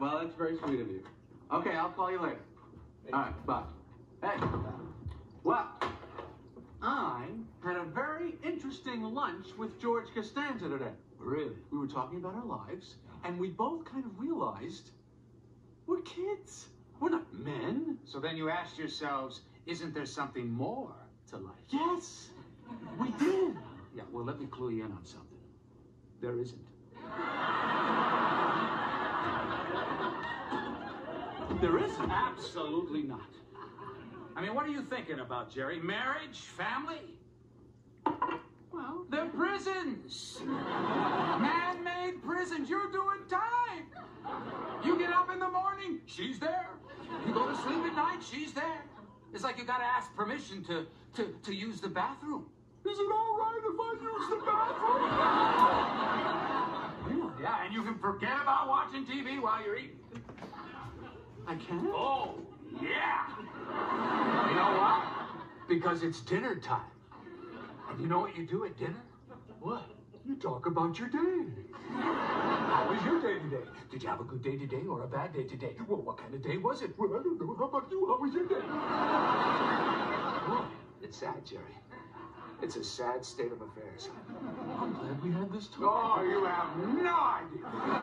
well, that's very sweet of you. Okay, I'll call you later. All right, bye. Hey, well, I had a very interesting lunch with George Costanza today. Really? We were talking about our lives, and we both kind of realized we're kids. We're not men. So then you asked yourselves, isn't there something more to life? Yes, we did. Yeah, well, let me clue you in on something. There isn't. There isn't. Absolutely not. I mean, what are you thinking about, Jerry? Marriage? Family? Well, they're prisons. Man-made prisons. You're doing time. You get up in the morning, she's there. You go to sleep at night, she's there. It's like you gotta ask permission to, to, to use the bathroom. Is it all right if I use the bathroom? yeah, and you can forget about watching TV while you're eating. I can? Oh, yeah. You know what? Because it's dinner time. And you know what you do at dinner? What? You talk about your day. How was your day today? Did you have a good day today or a bad day today? Well, what kind of day was it? Well, I don't know. How about you? How was your day? Boy, it's sad, Jerry. It's a sad state of affairs. I'm glad we had this talk. Oh, you have no idea.